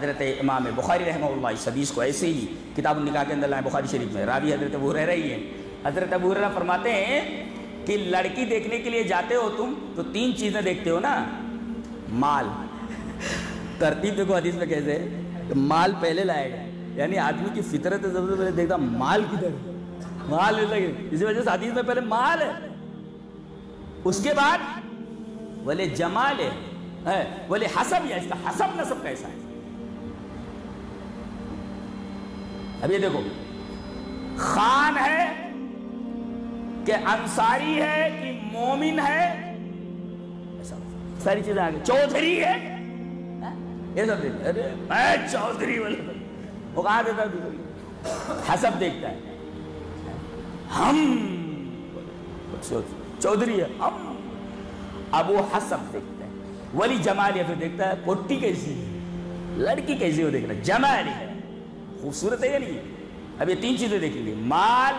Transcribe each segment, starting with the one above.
हज़रत इमाम बुखारी रहमा इस हदीस को ऐसे ही किताब निकाह के अंदर लाए बुखारी शरीफ में। रावी हज़रत अबू हुरैरा ही है। हज़रत अबू हुरैरा फरमाते हैं कि लड़की देखने के लिए जाते हो तुम तो तीन चीज़ें देखते हो ना। माल। तरतीब देखो हदीस में कैसे कि माल पहले लाएगा यानी आदमी की फितरत सबसे पहले देखता माल किधर? माल इसी वजह से हदीस में पहले माल है। उसके बाद बोले जमाल है, बोले हसब है इसका हसब नसब कैसा है? अब ये देखो, खान है कि अंसारी है कि मोमिन है? सारी चीज़ें आगे। चौधरी है? ये सब देखते अरे, मैं चौधरी बोले वो कहा देता है हसब देखता है। हम, चौधरी है, हम। अब वो हसब देखता है। वली जमाली फिर देखता है पोटी कैसी है? लड़की कैसी हो देखना। जमाली है। खूबसूरत है या नहीं? अब ये तीन चीज़ें देखेंगे। माल,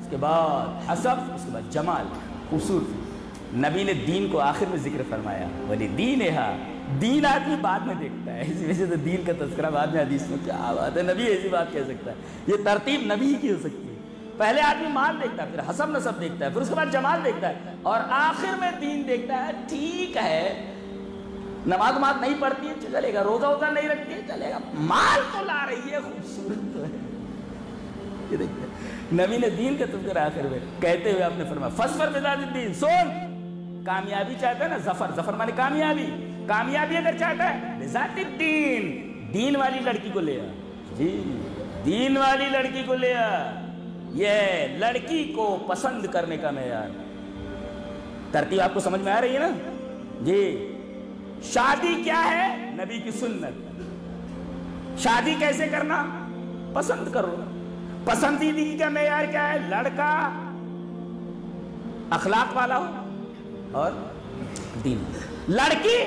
उसके बाद हसब, उसके बाद जमाल। खूबसूरत। नबी ने दीन को आखिर में ज़िक्र फरमाया। बोले, दीन है दीन आदमी बाद में देखता है। इसी वजह से दीन का तस्करा बाद में हदीस में, क्या बात है, नबी ऐसी बात कह सकता है। ये तरतीब नबी ही की हो सकती है। पहले आदमी माल देखता है, फिर हसब नसब देखता है, फिर उसके बाद जमाल देखता है। और आखिर में दीन देखता है, ठीक है नमाज़ नमाज़ नहीं पढ़ती है, चलेगा, रोजा वोजा नहीं रखती है, चलेगा। माल तो ला रही है, खूबसूरत तो है। ये देखते नबी ने दीन का तुमकर आखिर में कहते हुए आपने फरमाया, फसफर मिजाजुद्दीन सुन। कामयाबी चाहता है ना, ज़फ़र ज़फ़र माने कामयाबी। कामयाबी अगर चाहता है निजातुद्दीन दीन वाली लड़की को ले आ। जी, दीन वाली लड़की को ले आ। ये लड़की को पसंद करने का मैार। तरतीब आपको समझ में आ रही है ना? जी। शादी क्या है? नबी की सुन्नत। शादी कैसे करना? पसंद करो। पसंदीदगी का मैार क्या है? लड़का। अखलाक वाला हो और दीन। लड़की,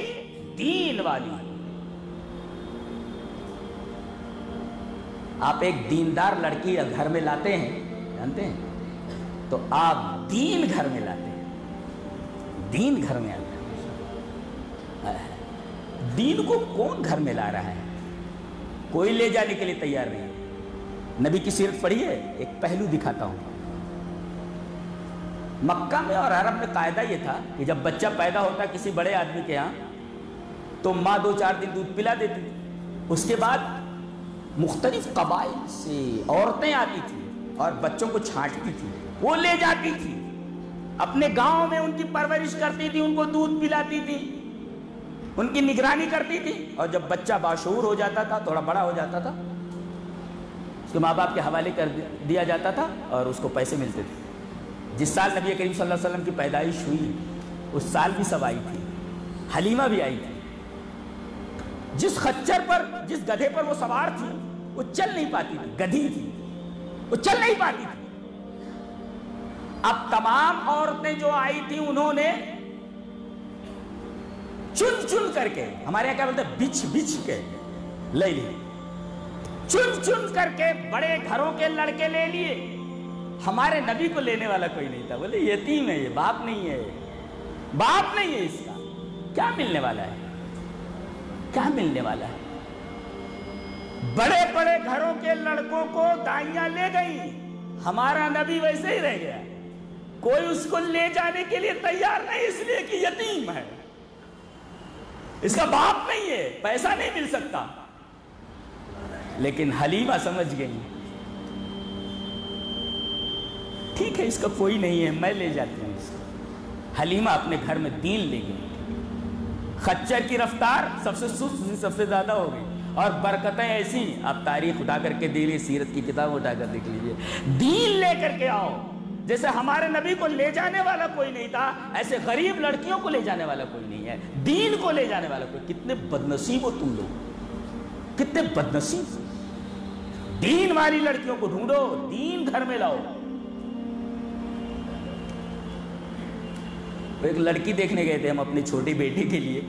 दीन वाली। आप एक दीनदार लड़की घर में लाते हैं, जानते हैं? तो आप दीन घर में लाते हैं। दीन घर में आते दीन को कौन घर में ला रहा है? कोई ले जाने के लिए तैयार नहीं। नबी की सीरत पढ़ी है एक पहलू दिखाता हूँ। मक्का में और अरब में कायदा ये था कि जब बच्चा पैदा होता किसी बड़े आदमी के यहाँ तो माँ दो चार दिन दूध पिला देती थी। उसके बाद मुख्तलिफ़ कबाइल से औरतें आती थी और बच्चों को छांटती थी। वो ले जाती थी। अपने गाँव में उनकी परवरिश करती थी, उनको दूध पिलाती थी। उनकी निगरानी करती थी और जब बच्चा बाशूर हो जाता था, थोड़ा बड़ा हो जाता था, उसके माँ बाप के हवाले कर दिया जाता था और उसको पैसे मिलते थे। जिस साल नबी करीम सल्लल्लाहु अलैहि वसल्लम की पैदाइश हुई, उस साल भी सब आई थी। हलीमा भी आई थी। जिस खच्चर पर, जिस गधे पर वो सवार थी, वो चल नहीं पाती थी, गधी थी। वो चल नहीं पाती थी। अब तमाम औरतें जो आई थी, उन्होंने चुन चुन करके। हमारे यहाँ क्या बोलते बिछ बिछ के। ले ली चुन चुन करके बड़े घरों के लड़के ले लिए। हमारे नबी को लेने वाला कोई नहीं था। बोले, यतीम है ये, बाप नहीं है बाप नहीं है इसका। क्या मिलने वाला है? क्या मिलने वाला है? बड़े बड़े घरों के लड़कों को दाइया ले गई। हमारा नबी वैसे ही रह गया। कोई उसको ले जाने के लिए तैयार नहीं, इसलिए कि यतीम है। इसका बाप नहीं है, पैसा नहीं मिल सकता। लेकिन हलीमा समझ गई। ठीक है, इसका कोई नहीं है, मैं ले जाती हूँ इसको। हलीमा अपने घर में दीन ले गई। खच्चर की रफ्तार सबसे सुस्त सबसे ज़्यादा हो गई। और बरकतें ऐसी, आप तारीख उठा करके दे सीरत की किताब उठा कर देख लीजिए। दीन लेकर के आओ। जैसे हमारे नबी को ले जाने वाला कोई नहीं था, ऐसे गरीब लड़कियों को ले जाने वाला कोई नहीं है, दीन को ले जाने वाला कोई। कितने बदनसीब हो तुम लोग। कितने बदनसीब। दीन वाली लड़कियों को ढूंढो, दीन घर में लाओ। एक लड़की देखने गए थे हम अपनी छोटी बेटी के लिए।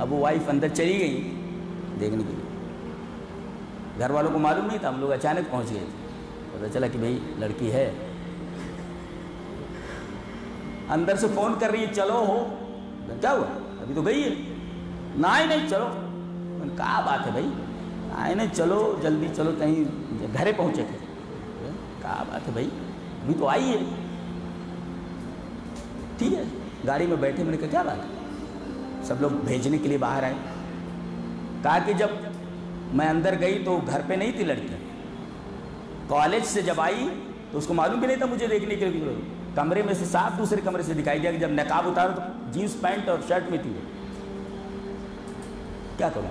अब वो वाइफ अंदर चली गई देखने के लिए। घर वालों को मालूम नहीं था, हम लोग अचानक पहुँच गए थे। पता चला कि भाई, लड़की है। अंदर से फ़ोन कर रही है, चलो हो। क्या हुआ अभी तो गई है। ना ही नहीं, चलो। कहा, बात है भाई। आए नहीं, चलो, जल्दी चलो, कहीं घरे पहुँचे थे। कहा, बात है भाई, अभी तो आई है। ठीक है, गाड़ी में बैठे, मैंने कहा, क्या बात है? सब लोग भेजने के लिए बाहर आए। कहा कि जब मैं अंदर गई तो घर पे नहीं थी लड़की। कॉलेज से जब आई तो उसको मालूम भी नहीं था मुझे देखने के लिए कमरे में से साफ़ दूसरे कमरे से दिखाई दिया कि जब नकाब उतारो तो जीन्स पैंट और शर्ट में थी क्या करूँ?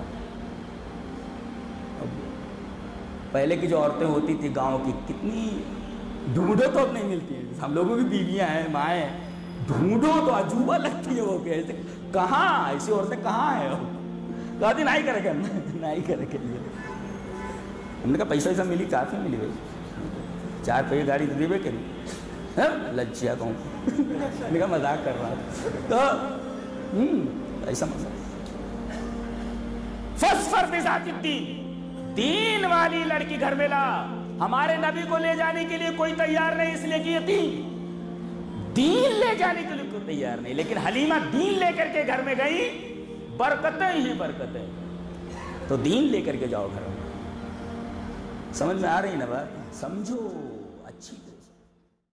पहले की जो औरतें होती थी गाँव की, कितनी ढूंढो तो अब नहीं मिलती है। हम लोगों की बीवियाँ हैं माएँ ढूंढो तो अजूबा लगती है वो कैसे कहाँ? ऐसी औरतें कहाँ है? कहा थी, नहीं करे नहीं करे के लिए हमने कहा, पैसा वैसा मिली काफ़ी मिली भाई। चार पहिए गाड़ी तो देवे करी है? लज्जिया कहूँ। कहा मज़ाक कर रहा तो हम्म ऐसा मज़ाक दीन दीन वाली लड़की घर में ला हमारे नबी को ले जाने के लिए कोई तैयार नहीं, इसलिए कि दीन दीन ले जाने के लिए कोई तैयार नहीं, लेकिन हलीमा दीन लेकर के घर में गई, बरकतें ही, बरकतें। तो दीन लेकर के जाओ घर में। समझ में आ रही ना बात? समझो, अच्छी